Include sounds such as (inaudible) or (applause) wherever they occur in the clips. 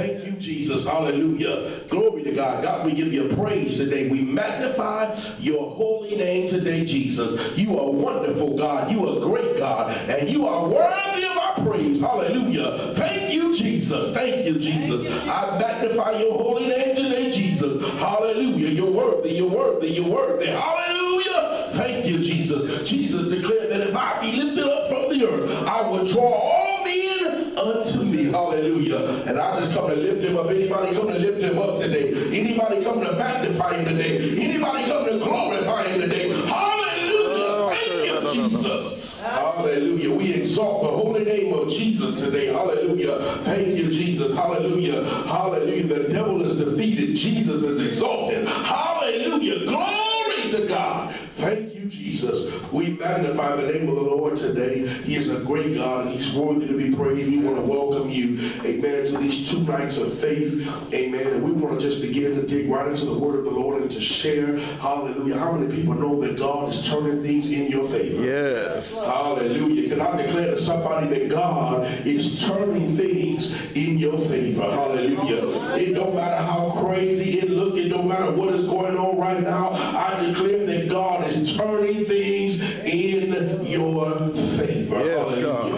Thank you, Jesus. Hallelujah. Glory to God. God, we give you praise today. We magnify your holy name today, Jesus. You are wonderful, God. You are great, God. And you are worthy of our praise. Hallelujah. Thank you, Jesus. Thank you, Jesus. I magnify your holy name today, Jesus. Hallelujah. You're worthy. You're worthy. You're worthy. Hallelujah. Thank you, Jesus. Jesus declared that if I be lifted up from the earth, I will draw all men unto me. Hallelujah. And I just come to lift him up. Anybody come to lift him up today? Anybody come to magnify him today? Anybody come to glorify him today? Hallelujah. Oh, Thank you, Jesus. Hallelujah. We exalt the holy name of Jesus today. Hallelujah. Thank you, Jesus. Hallelujah. Hallelujah. The devil is defeated. Jesus is exalted. Hallelujah. Glory to God. Thank you, Jesus. We magnify the name of the Lord today. He is a great God and he's worthy to be praised. We want to welcome you, amen, to these two nights of faith. Amen. And we want to just begin to dig right into the word of the Lord and to share. Hallelujah. How many people know that God is turning things in your favor? Yes. Hallelujah. Can I declare to somebody that God is turning things in your favor? Hallelujah. It don't matter how crazy it look. It don't matter what is going on right now. I declare that God is turning things in your favor. Yes, God.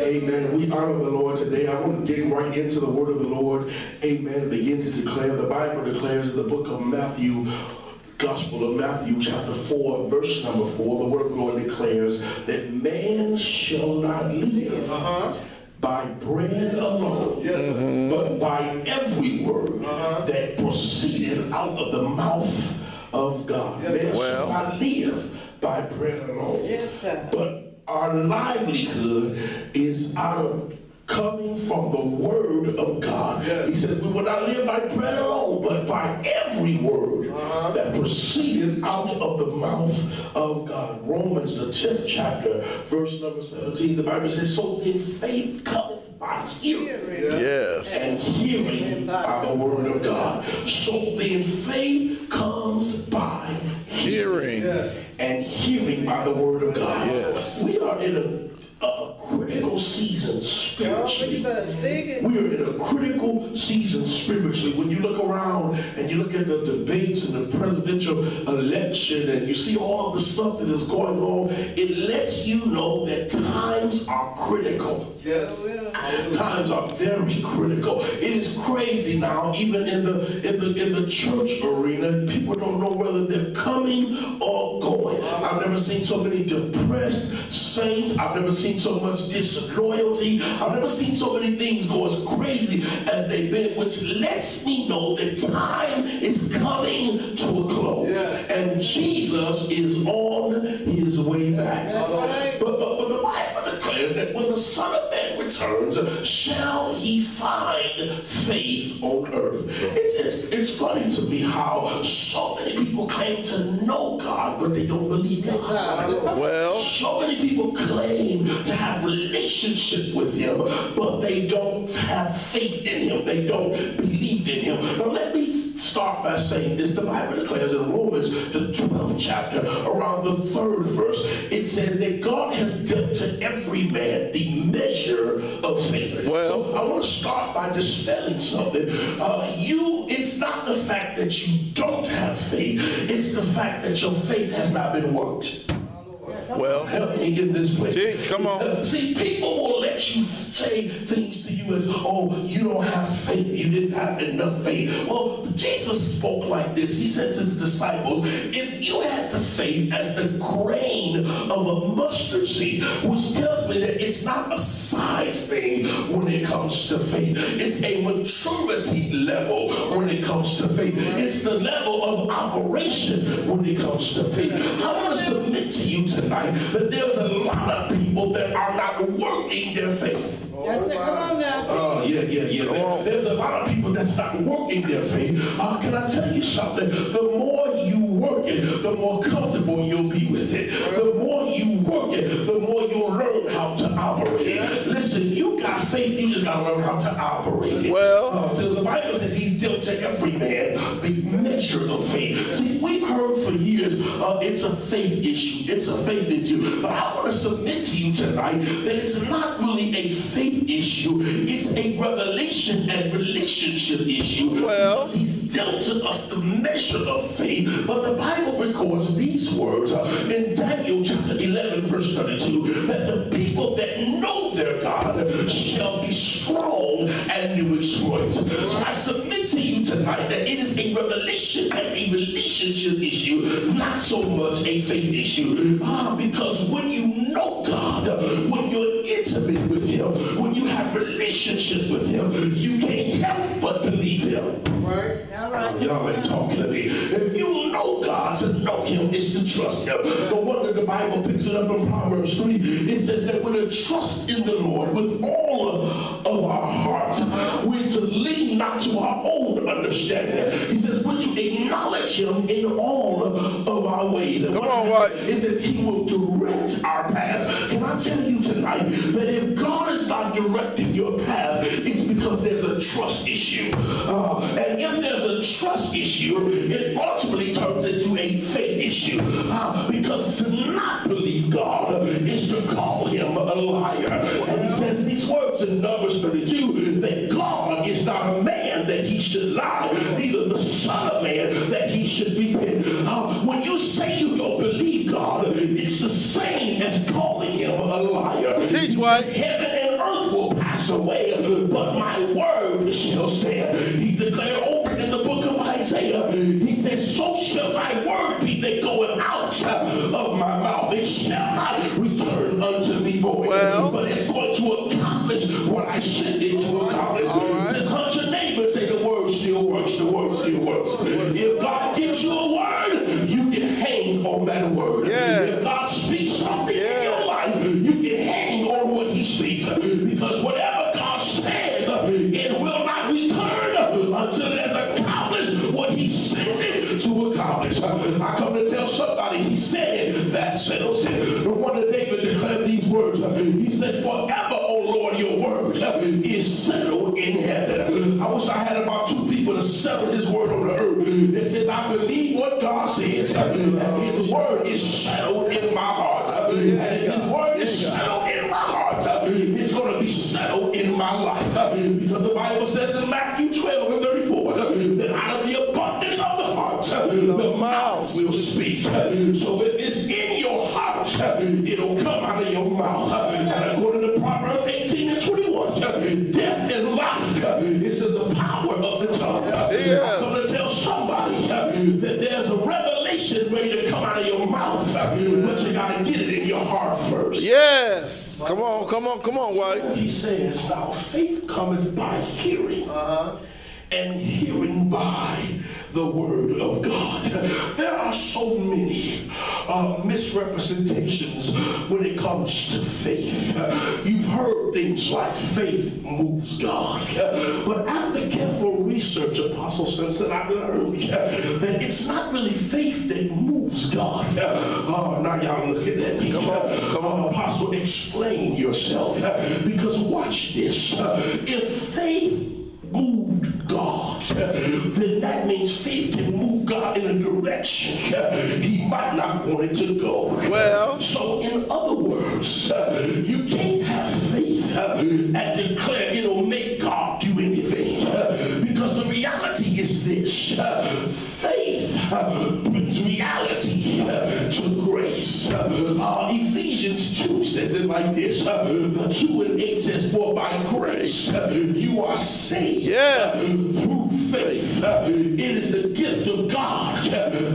Amen. We honor the Lord today. I want to dig right into the word of the Lord. Amen. Begin to declare. The Bible declares in the book of Matthew, Gospel of Matthew, chapter 4, verse number 4, the word of the Lord declares that man shall not live uh-huh. By bread alone, but by every word that proceeded out of the mouth of God. Man Well. shall not live by bread alone. Yes, But our livelihood is out of coming from the word of God. He says, we will not live by bread alone, but by every word Uh-huh. that proceeded out of the mouth of God. Romans, the 10th chapter, verse number 17, the Bible says, So then faith cometh by hearing Yes. and hearing by the word of God. So then faith comes by Hearing. and hearing by the word of God. Yes. We are in a, a critical season spiritually. better speak it. We are in a critical season spiritually. When you look around and you look at the debates and the presidential election and you see all the stuff that is going on, it lets you know that times are critical. Times are very critical. It is crazy now, even in the in the in the church arena. People don't know whether they're coming or going. I've never seen so many depressed saints. I've never seen so much disloyalty. I've never seen so many things go as crazy as they've been, which lets me know that time is coming to a close. And Jesus is on his way back. That when the Son of Man returns, shall he find faith on earth? It's, it's, it's funny to me how so many people claim to know God, but they don't believe God. Well, So many people claim to have relationship with him, but they don't have faith in him. They don't believe in him. Now let me start by saying this. The Bible declares in Romans, the 12th chapter, around the third verse, it says that God has dealt to every man the measure of faith. Well- So I want to start by dispelling something. Uh, you, it's not the fact that you don't have faith. It's the fact that your faith has not been worked. Well, Help me in this way. Gee, come on. See, people will let you say things to you as, oh, you don't have faith. You didn't have enough faith. Well, Jesus spoke like this. He said to the disciples, if you had the faith as the grain of a mustard seed, which tells me that it's not a size thing when it comes to faith. It's a maturity level when it comes to faith. It's the level of operation when it comes to faith. I want to submit to you tonight that there's a lot of people that are not working their faith. That's it. Come on now. Oh, yeah, yeah, yeah. Come on. There's a lot of people that's not working their faith. Uh, can I tell you something? The more you work it, the more comfortable you'll be with it. The more it, the more you'll learn how to operate. Listen, you got faith, you just got to learn how to operate. Well- Uh, so the Bible says he's dealt to every man the measure of faith. See, we've heard for years uh, it's a faith issue. It's a faith issue. But I want to submit to you tonight that it's not really a faith issue. It's a revelation and relationship issue. Well- he's dealt to us the measure of faith. But the Bible records these words uh, in Daniel chapter 11, verse 32, that the people that know their God shall be strong and do exploits. So I submit to you tonight that it is a revelation and a relationship issue, not so much a faith issue. Ah, because when you know God, when you're intimate with Him, when you have relationship with Him, you can't help but believe Him. Right. All right. Y'all ain't talking to me. If you know God, to know Him is to trust Him. No wonder the Bible picks it up in Proverbs 3. It says that we're to trust in the Lord with all of, of our heart. We're to lean not to our own understanding. He says we're to acknowledge Him in all of, our ways. And Come on, White. It says He will direct our paths. Can I tell you tonight that if God is not directing your path, it's because there's a trust issue. Uh, and if there's a trust issue, it ultimately turns into a faith issue. Uh, because to not believe God is to call him a liar. And he says these words in Numbers 32 that God is not a man that he should lie, neither the Son of Man that he should repent. Uh, when you say you don't believe God, it's the same as calling him a liar. Teach, White. Heaven and earth will pass away, but my word shall stand. He declared over in the book of Isaiah, he says, So shall my word be that goeth out of my mouth. It shall not return unto me void, Well. but it's going to accomplish what I sent it to accomplish. All right. If God gives you a word, his first. Yes. Come on, come on, come on, White. He says, Now faith cometh by hearing, uh-huh. and hearing by the word of God. There are so many uh, misrepresentations when it comes to faith. You've heard things like faith moves God. But after careful research, Apostle Simpson, I've learned that it's not really faith that moves God. Oh, now y'all looking at me. Come on, come on. Apostle, explain yourself. Because watch this. If faith (laughs) then that means faith can move God in a direction he might not want it to go. Well. so in other words, you can't have faith and declare it'll make God do anything. Because the reality is this faith brings reality to grace. Uh, Ephesians 2 says it like this uh, 2 and 8 says, For by grace uh, you are saved Yes. Faith. It is the gift of God,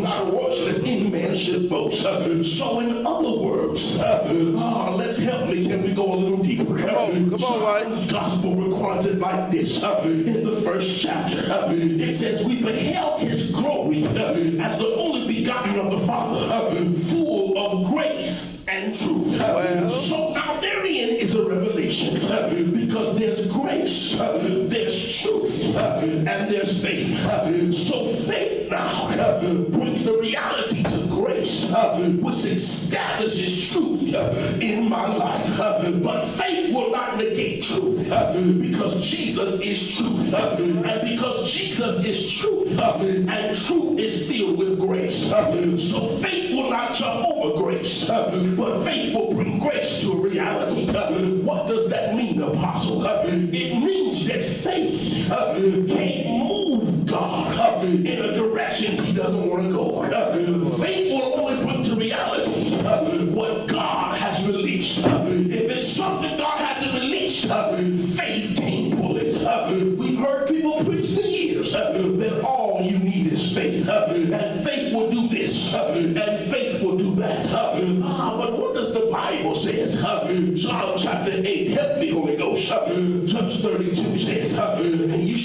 not works lest any man should boast. So, in other words, uh, let's help me. Can we go a little deeper? Come on, come on. John's Gospel records it like this uh, in the first chapter. Uh, it says, We beheld his glory uh, as the only begotten of the Father, full of grace and truth. Well. So now therein is a revelation because there's grace, there's truth, and there's faith. So faith now brings the reality which establishes truth uh, in my life. Uh, But faith will not negate truth uh, because Jesus is truth. Uh, and because Jesus is truth uh, and truth is filled with grace. Uh, so faith will not jump over grace, but faith will bring grace to reality. What does that mean, Apostle? It means that faith can't move God in a direction he doesn't want to go. Faith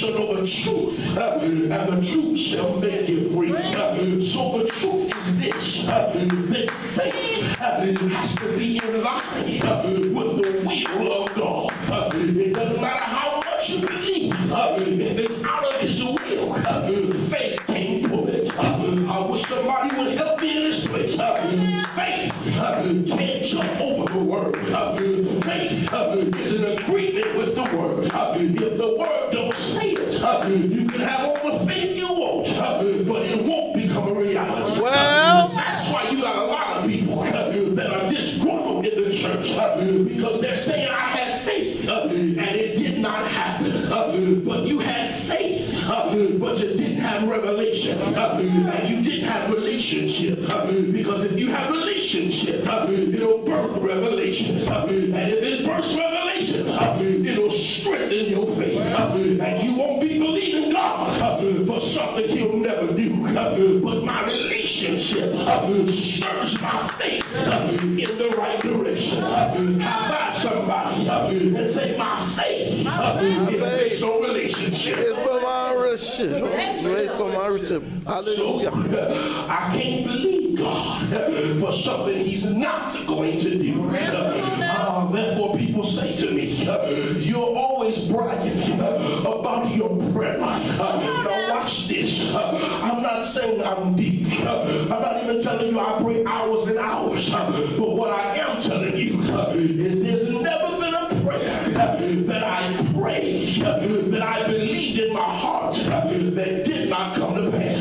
shall know the truth, uh, and the truth shall make you free. Uh, So the truth is this, uh, that faith has to be in line with the will of God. (laughs) but you didn't have revelation (laughs) and you didn't have relationship. (laughs) Because if you have relationship, it'll birth revelation. And if it births revelation, it'll strengthen your faith. And you won't be believing God for something he'll never do. But my relationship stirs my faith in the right direction. High five somebody and say, my faith is based on relationship. So Hallelujah. uh, I can't believe God for something He's not going to do. Uh, therefore, people say to me, "You're always bragging about your prayer life." Uh, now, watch this. Uh, I'm not saying I'm deep. Uh, I'm not even telling you I pray hours and hours. But what I am telling you is there's never been a prayer that I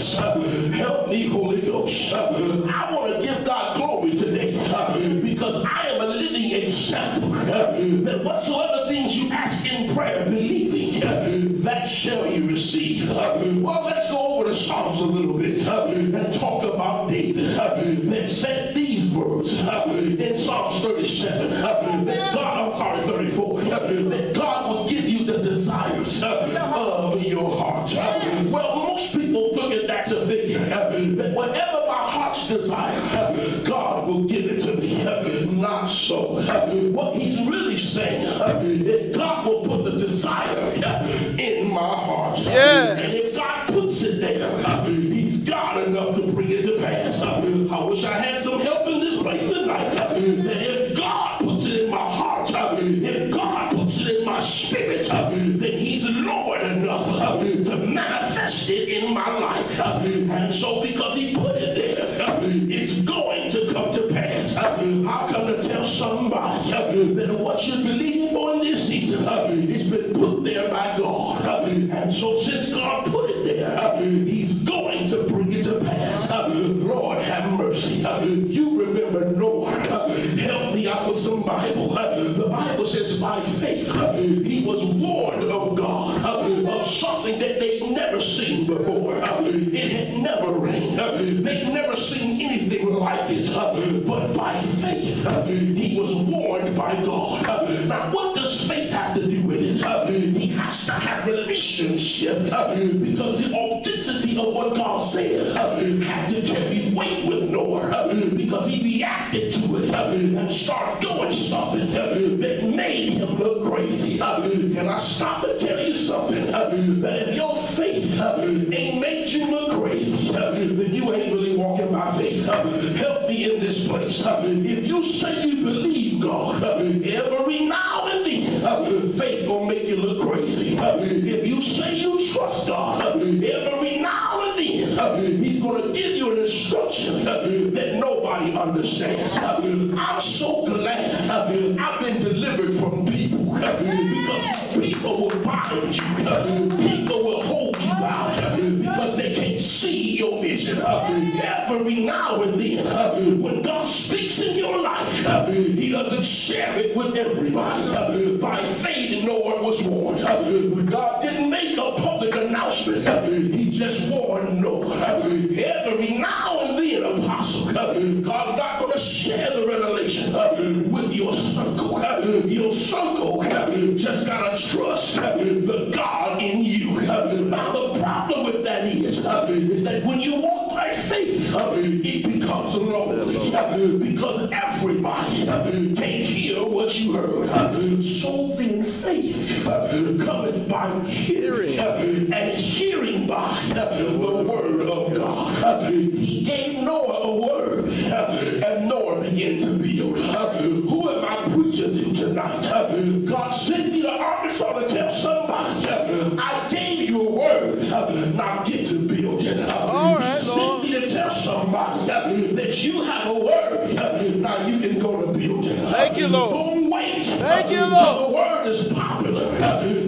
Help me, Holy Ghost. I want to give God glory today because I am a living example that whatsoever things you ask in prayer, believing, that shall you receive. Well, let's go over the Psalms a little bit and talk about David that said these words in Psalms 37 uh, that God, I'm sorry, 34, uh, that God desire, God will give it to me. Not so. What he's really saying is God will put the desire in my heart. Yes. And if God puts it there, he's God enough to bring it to pass. I wish I had some help in this place tonight. That if God puts it in my heart, if God puts it in my spirit, then he's Lord enough to manifest it in my life. And so because he And so since God put it there, he's going to bring it to pass. Lord, have mercy. You remember Noah. Help me out with some Bible. The Bible says by faith, he was warned of God of something that they'd never seen before. It had never rained. They'd never seen anything like it. But by faith, he was warned by God. Now, what does faith have to do Has have relationship uh, because the authenticity of what God said uh, had to carry weight with Noah uh, because he reacted to it uh, and started doing something uh, that made him look crazy. Uh, Can I stop and tell you something? That if your faith ain't made you look crazy, then you ain't really walking by faith. Help me in this place. If you say you believe God, every now trust God, every now and then, he's going to give you an instruction that nobody understands. I'm so glad I've been delivered from people because people will bind you. People will hold you down because they can't see your vision. Every now and then, when God speaks in your life, he doesn't share it with everybody. By faith, Noah was warned. When God make a public announcement, he just warned Noah. Every now and then, apostle, God's not going to share the revelation with your circle. Your circle just got to trust the God in you. Now, the problem with that is, is that when you walk by faith, it becomes lonely because everybody can't hear what you heard. So then faith cometh by hearing uh, and hearing by uh, the word of God. Uh, He gave Noah a word uh, and Noah began to build. Uh, Who am I preaching to tonight? God sent me to Arkansas to tell somebody, I gave you a word. Now get to building. All right, He sent me to tell somebody that you have a word. Now you can go to building. Thank you, Lord. Don't wait. Thank you, Lord. The word is popular.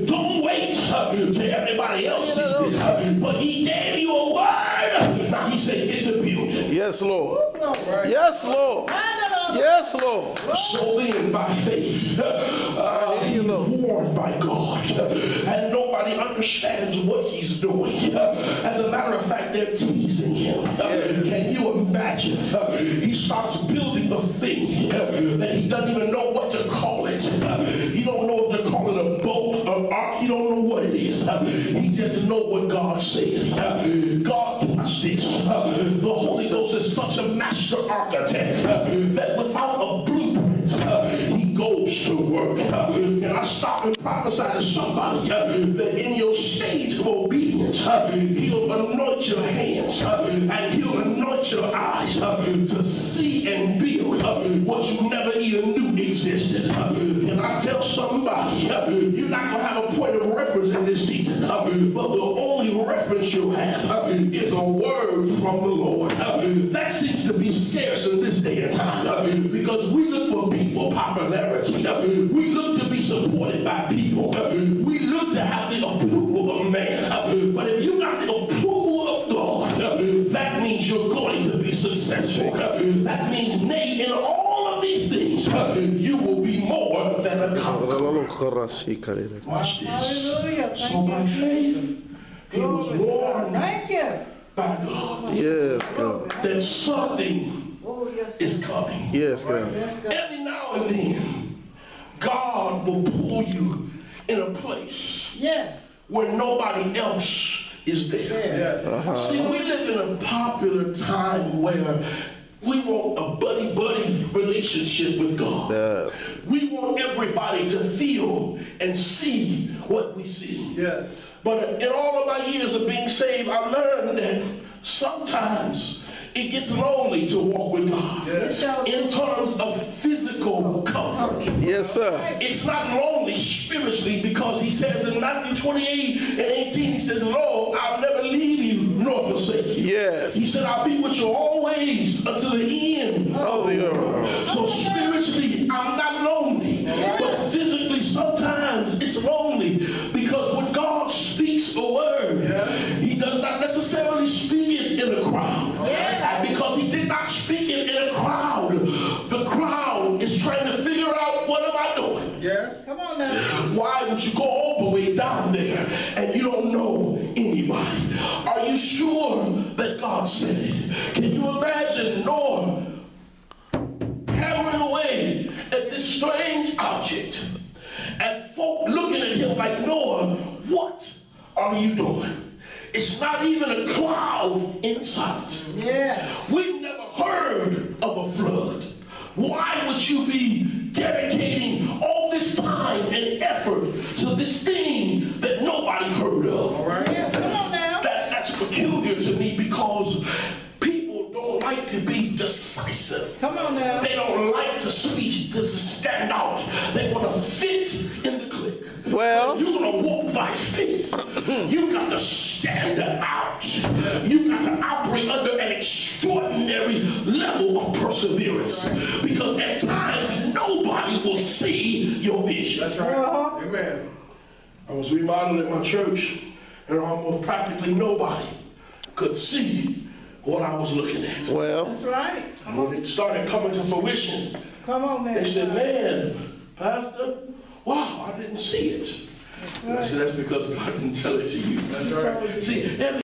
Don't wait till everybody else sees it. But he gave you a word. Now he said, get to building. Yes, Lord. Yes, Lord. Yes, Lord. So then, by faith, (laughs) uh, hear you, he's warned by God, and nobody understands what he's doing. As a matter of fact, they're teasing him. Can you imagine? He starts building the thing that he doesn't even know what to call it. He don't know if to call it a boat, an ark. He don't know what it is. He just know what God said. God watch this. The Holy Ghost is such a master architect stop and prophesy to somebody uh, that in your stage of obedience, uh, he'll anoint your hands uh, and he'll anoint your eyes to see and build what you never even knew existed. Can I tell somebody, you're not going to have That means, nay, in all of these things, uh, (laughs) you will be more than a conqueror. Watch this. Hallelujah. So by faith, he was warned Thank you. by God Yes, God. that something Oh, yes. is coming. Yes, God. Yes, God. Every now and then, God will pull you in a place Yes. where nobody else is there. See, we live in a popular time where we want a buddy buddy relationship with God. Yeah. We want everybody to feel and see what we see. Yes. But in all of my years of being saved, I learned that sometimes it gets lonely to walk with God Yes, sir. in terms of physical comfort. Yes, sir. It's not lonely spiritually because he says in Matthew 28 and 18, he says, Lord, I'll never leave you nor forsake you. Yes. He said, I'll be with you always until the end Oh, the earth. so spiritually, I'm not Are you sure that God said it? Can you imagine Noah hammering away at this strange object and folk looking at him like, Noah, what are you doing? It's not even a cloud in sight. Yeah. We've never heard of a flood. Why would you be dedicating all this time and effort to this thing that nobody heard of? Yeah. Come peculiar to me because people don't like to be decisive. Come on now. They don't like to speak, to stand out. They want to fit in the clique. Well- you're going to walk by faith. You got to stand out. You got to operate under an extraordinary level of perseverance. Because at times, nobody will see your vision. That's right. Uh-huh. Amen. I was remodeling my church, and almost practically nobody could see what I was looking at. Well, That's right. And when it started coming to fruition, Come on now. they said, man, Pastor, wow, I didn't see it. And I said, that's because God didn't tell it to you. That's right. See, every